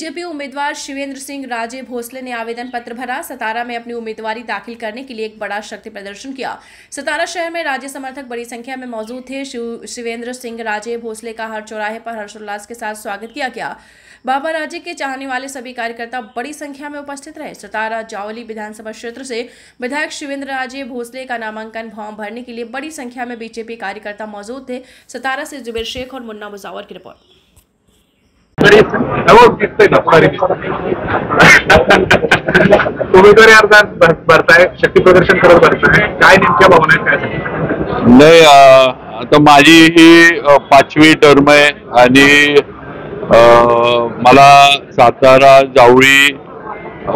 BJP उम्मीदवार शिवेंद्र सिंह राजे भोसले ने आवेदन पत्र भरा। सतारा में अपनी उम्मीदवारी दाखिल करने के लिए एक बड़ा शक्ति प्रदर्शन किया। सतारा शहर में राज्य समर्थक बड़ी संख्या में मौजूद थे। शिवेंद्र सिंह राजे भोसले का हर चौराहे पर हर्षोल्लास के साथ स्वागत किया गया। बाबा राजे के चाहने वाले सभी कार्यकर्ता बड़ी संख्या में उपस्थित रहे। सतारा जावली विधानसभा क्षेत्र से विधायक शिवेंद्र राजे भोसले का नामांकन फॉर्म भरने के लिए बड़ी संख्या में बीजेपी कार्यकर्ता मौजूद थे। सतारा से जुबेर शेख और मुन्ना मुजावर की रिपोर्ट। दिसतंय ना पुढारी उमेदवारी अर्ज भरताय शक्ती प्रदर्शन करत भरताय. काय नेमक्या भावना आहेत काय नाही आता माझी ही पाचवी टर्म आहे आणि मला सातारा जावळी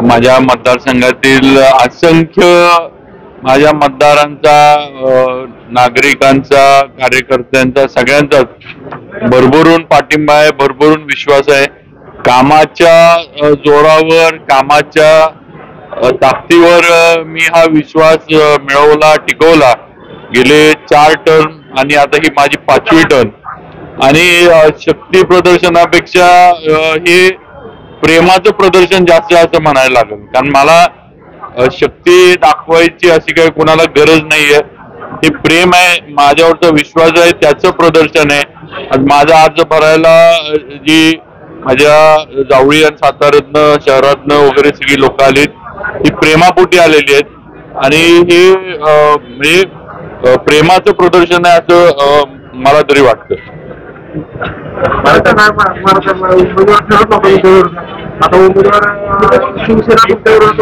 माझ्या मतदारसंघातील असंख्य माझ्या मतदारांचा नागरिकांचा कार्यकर्त्यांचा सगळ्यांचाच भरभरून पाठिंबा आहे भरभरून विश्वास आहे. कामाच्या जोरावर कामाच्या ताकदीवर मी हा विश्वास मिळवला टिकवला. गेले चार टर्म आणि आता ही माझी पाचवी टर्म. आणि शक्ती प्रदर्शनापेक्षा हे प्रेमाचं प्रदर्शन जास्त असं म्हणायला लागेल. कारण मला शक्ती दाखवायची अशी काही कोणाला गरज नाहीये. हे प्रेम आहे माझ्यावरचा विश्वास आहे त्याचं प्रदर्शन आहे. आणि माझा अर्ज भरायला जी माझ्या जावळी आणि साताऱ्यातनं शहरातनं वगैरे सगळी लोक आलीत ती प्रेमापोटी आलेली आहेत. आणि हे म्हणजे प्रेमाचं प्रदर्शन आहे असं मला तरी वाटतं. आता उमेदवार शिवसेना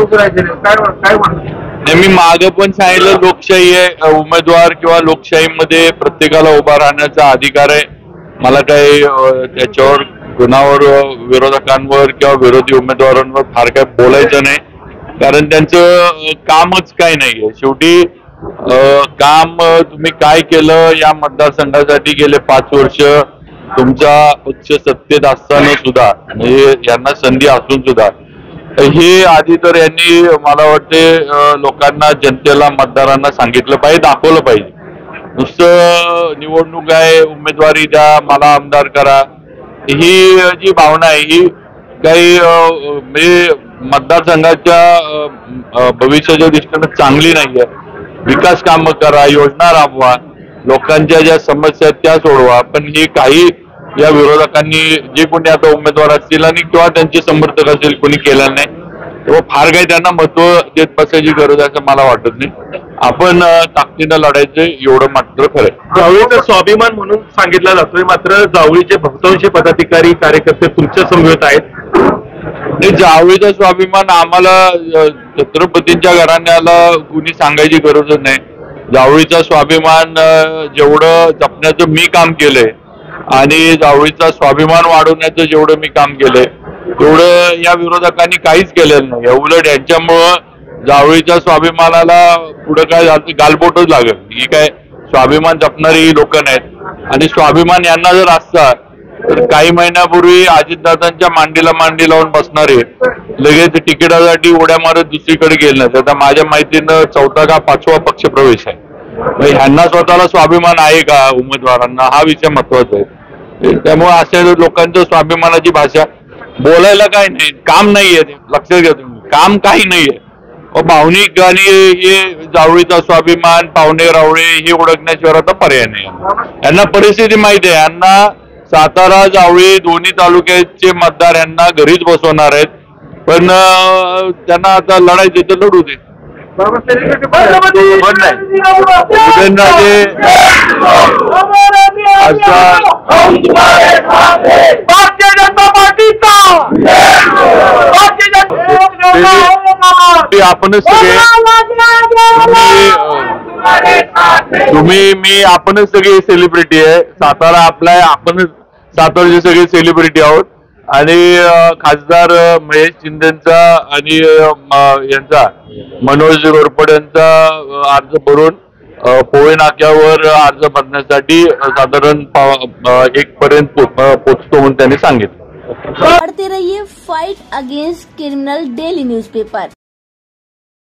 उभं काय काय म्हणतात मी मागं पण सांगितलं लोकशाही आहे उमेदवार किंवा लोकशाहीमध्ये प्रत्येकाला उभा राहण्याचा अधिकार आहे. मला काही त्याच्यावर गुणावर विरोधकांवर किंवा विरोधी उमेदवारांवर फार काय बोलायचं नाही. कारण त्यांचं कामच काही नाहीये. शेवटी काम तुम्ही काय केलं या मतदारसंघासाठी गेले पाच वर्ष तुमच्या उच्च सत्तेत असताना सुद्धा म्हणजे यांना संधी असून सुद्धा. हे आधी तर यांनी मला वाटते लोकांना जनतेला मतदारांना सांगितलं पाहिजे दाखवलं पाहिजे. नुसतं निवडणूक आहे उमेदवारी द्या मला आमदार करा. ही जी भावना आहे ही काही म्हणजे मतदारसंघाच्या भविष्याच्या दृष्टीनं चांगली नाही आहे विकास कामं करा योजना राबवा. लोकांच्या ज्या समस्या आहेत त्या सोडवा. पण हे काही या विरोधकांनी जे कोणी आता उमेदवार असतील आणि किंवा त्यांचे समर्थक असतील कोणी केलं नाही तेव्हा फार काही त्यांना महत्त्व देत बसायची गरज आहे असं मला वाटत नाही. आपण ताकदीनं लढायचं एवढं मात्र खरं आहे. जावळीचा स्वाभिमान म्हणून सांगितला जातोय मात्र जावळीचे बहुतांशी पदाधिकारी कार्यकर्ते तुमच्या समवेत आहेत. नाही जावळीचा स्वाभिमान आम्हाला छत्रपतींच्या घराण्याला कुणी सांगायची गरजच नाही. जावळीचा स्वाभिमान जेवढं जपण्याचं मी काम केलंय आणि जावळीचा स्वाभिमान वाढवण्याचं जेवढं मी काम केलंय तेवढं या विरोधकांनी काहीच केलेलं नाही. उलट यांच्यामुळं जावळीच्या स्वाभिमानाला पुढं काय गालबोटच लागेल. ही काय स्वाभिमान जपणारी ही लोक नाहीत. आणि स्वाभिमान यांना जर असता तर काही महिन्यापूर्वी अजितदादांच्या मांडीला मांडी लावून बसणारे लगेच तिकिटासाठी उड्या मारत दुसरीकडे गेले नाही आता माझ्या माहितीनं चौथा का पाचवा पक्ष प्रवेश आहे. ह्यांना स्वतःला स्वाभिमान आहे का उमेदवारांना? हा विषय महत्त्वाचा आहे. त्यामुळे अशा लोकांच्या स्वाभिमानाची भाषा बोलायला काय नाही. काम नाहीये. लक्षात घ्या तुम्ही. काम काही नाहीये. भावनिक आणि हे जावळीचा स्वाभिमान पाहुणे रावळे हे ओळखण्याशिवाय आता पर्याय नाही. यांना परिस्थिती माहिती आहे. यांना सातारा जावळी दोन्ही तालुक्याचे मतदार यांना घरीच बसवणार आहेत. पण त्यांना आता लढायचे तर लढू दे. पण नाही. उदयनराजे आपणच सगळे. तुम्ही, मी आपणच सगळे सेलिब्रिटी आहे. सातारा आपला आपणच सातवडचे सगळे सेलिब्रिटी आहोत. आणि खासदार महेश शिंदेचा आणि यांचा मनोज घोरपड यांचा अर्ज भरून अं, पोळे नाक्यावर अर्ज भरण्यासाठी साधारण एक पर्यंत पोचतो म्हणून त्यांनी सांगितलं. पढ़ते रहिए fight against criminal daily newspaper